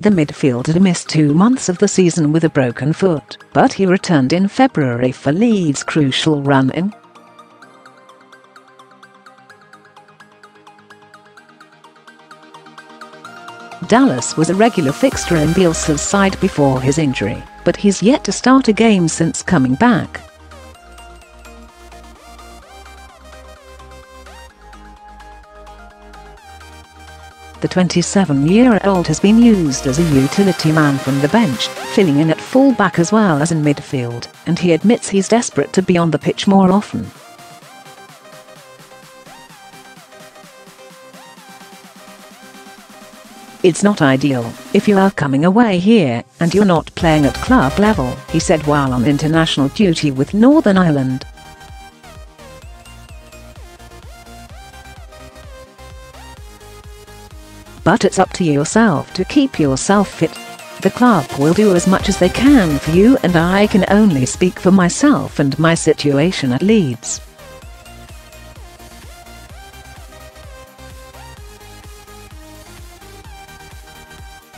The midfielder missed two months of the season with a broken foot, but he returned in February for Leeds' crucial run-in. Dallas was a regular fixture in Bielsa's side before his injury, but he's yet to start a game since coming back. The 27-year-old has been used as a utility man from the bench, filling in at full-back as well as in midfield, and he admits he's desperate to be on the pitch more often. It's not ideal if you are coming away here and you're not playing at club level, he said while on international duty with Northern Ireland. But it's up to yourself to keep yourself fit. The club will do as much as they can for you and I can only speak for myself and my situation at Leeds.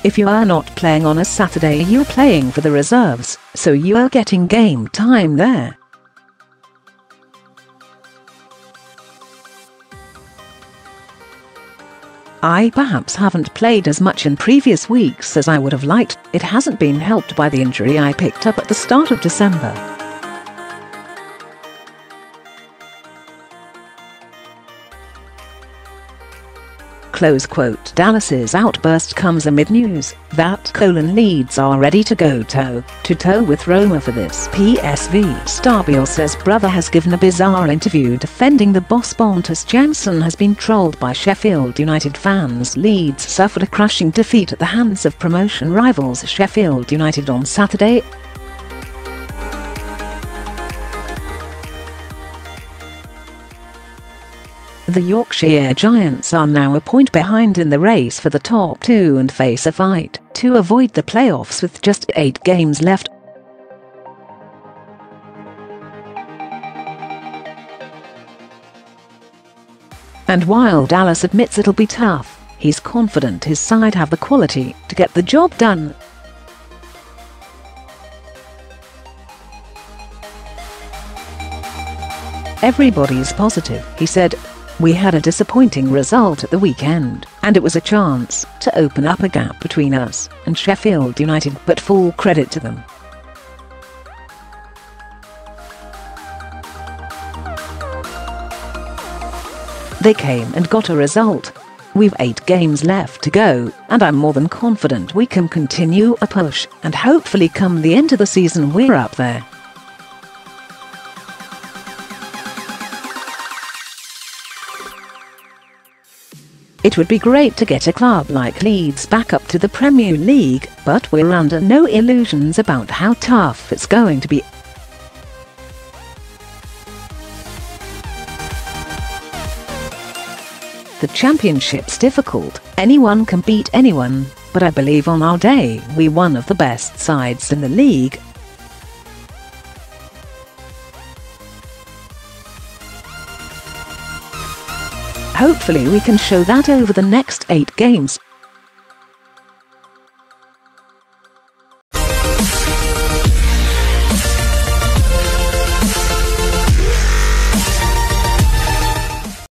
If you are not playing on a Saturday you're playing for the reserves, so you are getting game time there. I perhaps haven't played as much in previous weeks as I would have liked, it hasn't been helped by the injury I picked up at the start of December. Close quote. Dallas's outburst comes amid news that colon Leeds are ready to go toe to toe with Roma for this PSV. Star Bielsa's brother has given a bizarre interview defending the boss Pontus Jansson has been trolled by Sheffield United fans. Leeds suffered a crushing defeat at the hands of promotion rivals Sheffield United on Saturday The Yorkshire Giants are now a point behind in the race for the top two and face a fight to avoid the playoffs with just eight games left. And while Dallas admits it'll be tough, he's confident his side have the quality to get the job done. Everybody's positive, he said, we had a disappointing result at the weekend, and it was a chance to open up a gap between us and Sheffield United but full credit to them. They came and got a result. We've 8 games left to go, and I'm more than confident we can continue a push, and hopefully come the end of the season we're up there. It would be great to get a club like Leeds back up to the Premier League, but we're under no illusions about how tough it's going to be. The championship's difficult, anyone can beat anyone, but I believe on our day we're one of the best sides in the league Hopefully we can show that over the next 8 games.